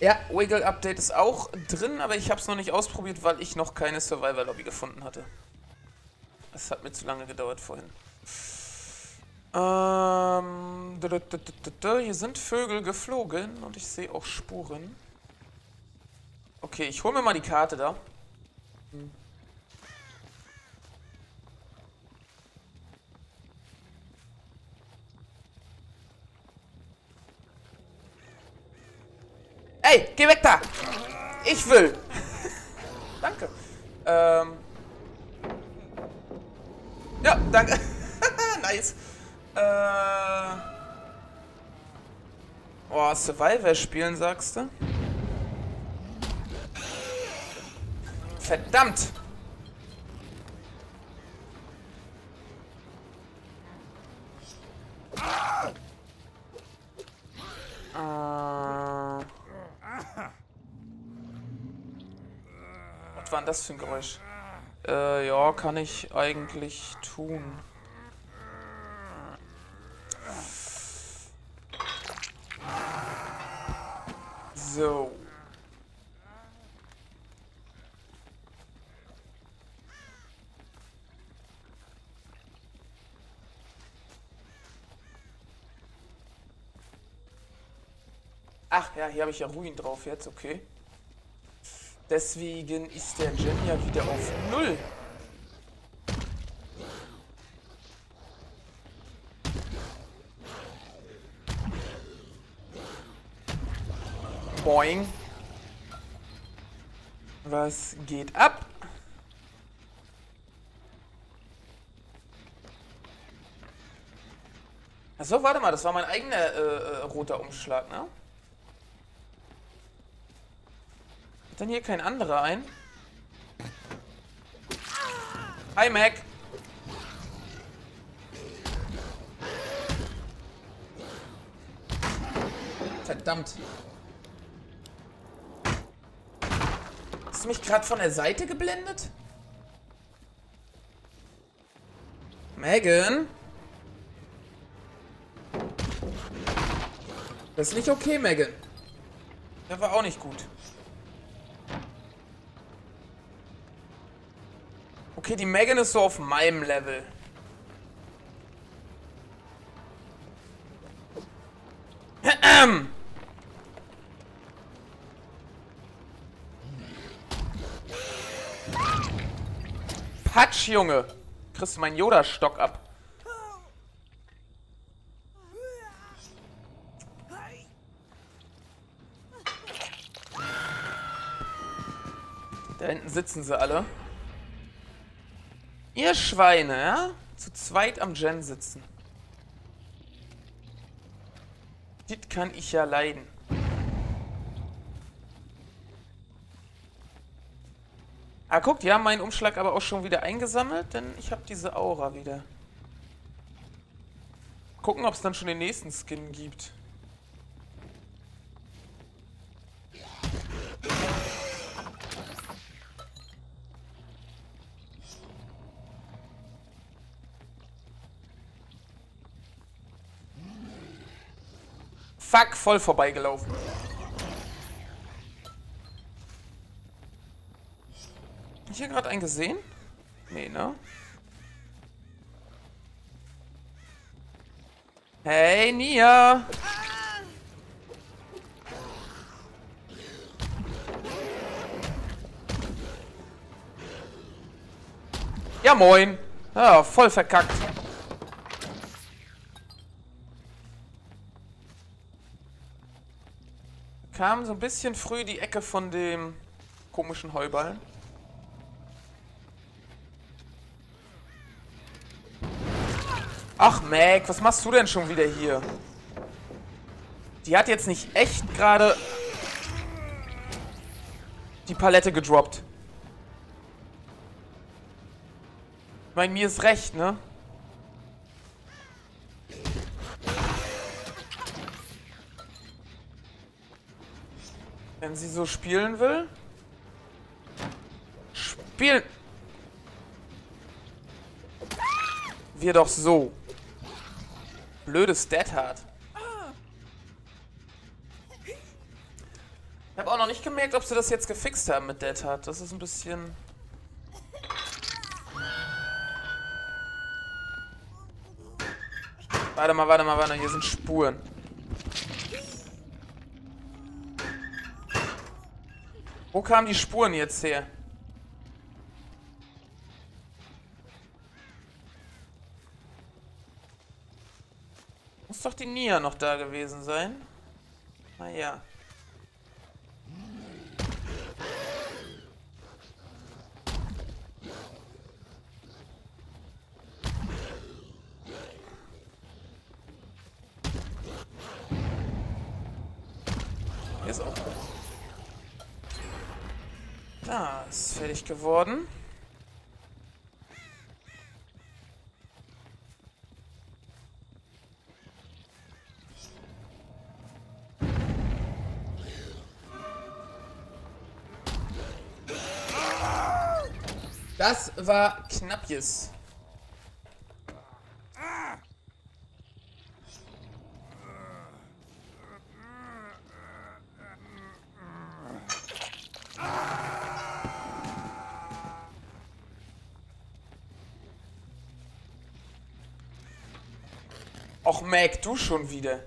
Ja, Wiggle Update ist auch drin, aber ich habe es noch nicht ausprobiert, weil ich noch keine Survivor Lobby gefunden hatte. Es hat mir zu lange gedauert vorhin. Ähm, hier sind Vögel geflogen und ich sehe auch Spuren. Okay, ich hole mir mal die Karte da. Hm. Ey, geh weg da! Ich will! danke. Ähm. Ja, danke. nice. Äh. Oh, Survivor spielen, sagst du? Verdammt! Äh. War denn das für ein Geräusch? Äh, ja, kann ich eigentlich tun. So. Ach ja, hier habe ich ja Ruin drauf jetzt, okay. Deswegen ist der Gen ja wieder auf Null. Boing. Was geht ab? Achso, warte mal, das war mein eigener äh, äh, roter Umschlag, ne? Hat denn hier kein anderer ein? Hi, Mac. Verdammt. Hast du mich gerade von der Seite geblendet? Megan? Das ist nicht okay, Megan. Der war auch nicht gut. Okay, die Megan ist so auf meinem Level. Patsch, Junge. Kriegst du meinen Yoda-Stock ab. Da hinten sitzen sie alle. Ihr Schweine, ja? Zu zweit am Gen sitzen. Das kann ich ja leiden. Ah, guck, die haben meinen Umschlag aber auch schon wieder eingesammelt, denn ich habe diese Aura wieder. Gucken, ob es dann schon den nächsten Skin gibt. Fuck, voll vorbeigelaufen. Ich hier gerade einen gesehen? Nee, ne? Hey, Nia! Ja, moin. Ja, voll verkackt. Kam so ein bisschen früh die Ecke von dem komischen Heuballen. Ach, Mac, was machst du denn schon wieder hier? Die hat jetzt nicht echt gerade die Palette gedroppt. Ich meine, mir ist recht, ne? Wenn sie so spielen will. Spielen. Wir doch so. Blödes Dead Hard. Ich habe auch noch nicht gemerkt, ob sie das jetzt gefixt haben mit Dead Hard. Das ist ein bisschen... Warte mal, warte mal, warte mal. Hier sind Spuren. Wo kamen die Spuren jetzt her? Muss doch die Nia noch da gewesen sein. Naja. Hier ist auch. Da ist fertig geworden. Das war knappjes. Och, Mac, du schon wieder.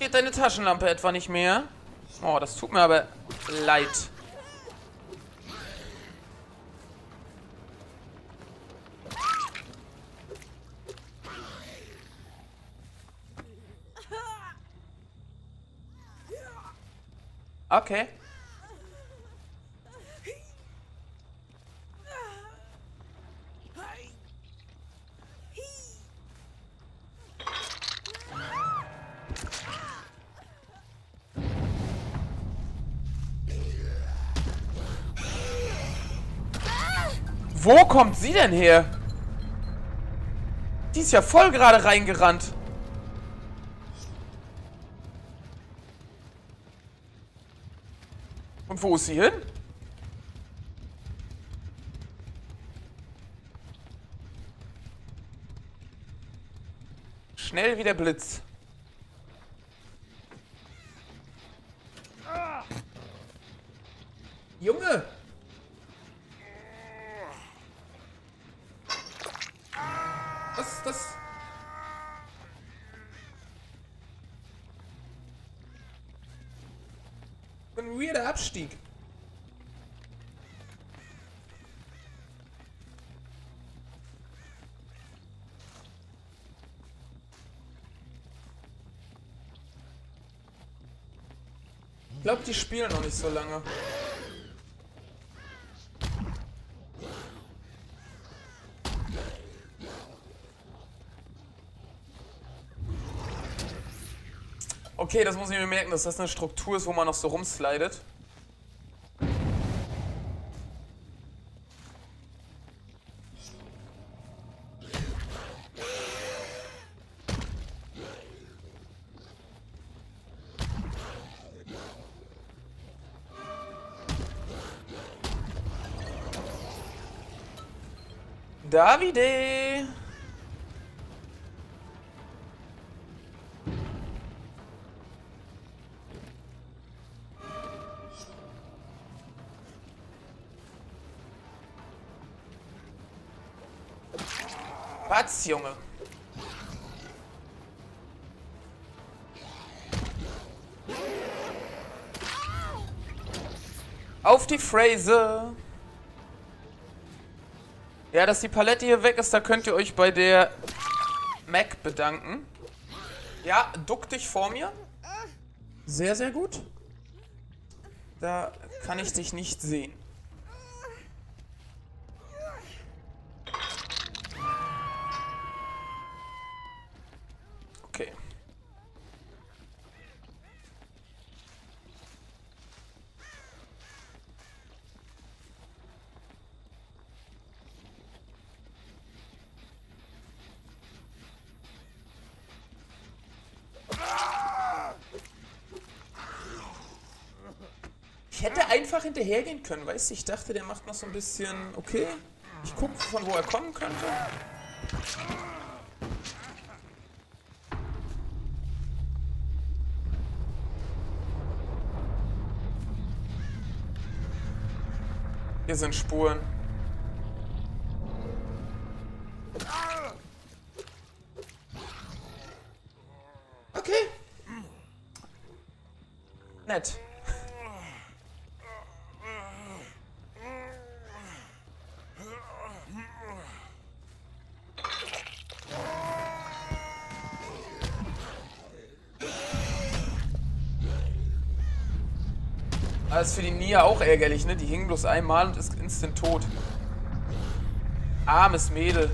Geht deine Taschenlampe etwa nicht mehr? Oh, das tut mir aber leid. Okay. Wo kommt sie denn her? Die ist ja voll gerade reingerannt. Und wo ist sie hin? Schnell wie der Blitz. Junge! Was ist das? Ein weirder Abstieg. Ich glaube, die spielen noch nicht so lange. Okay, das muss ich mir merken, dass das eine Struktur ist, wo man noch so rumslidet. Davide! Batz, Junge. Auf die Phrase. Ja, dass die Palette hier weg ist, da könnt ihr euch bei der Mac bedanken. Ja, duck dich vor mir. Sehr, sehr gut. Da kann ich dich nicht sehen. Okay. Ich hätte einfach hinterhergehen können, weißt du? Ich dachte, der macht noch so ein bisschen... Okay, ich gucke, von wo er kommen könnte. Hier sind Spuren. Okay. Nett. Das ist für die Nia auch ärgerlich, ne? Die hing bloß einmal und ist instant tot. Armes Mädel.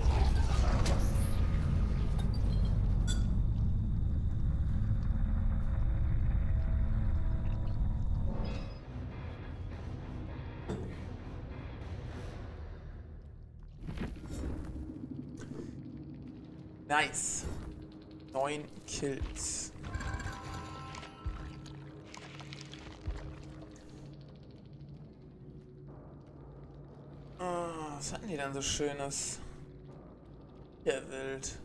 Nice. Neun Kills. Was hatten die denn so Schönes? Ja, wild.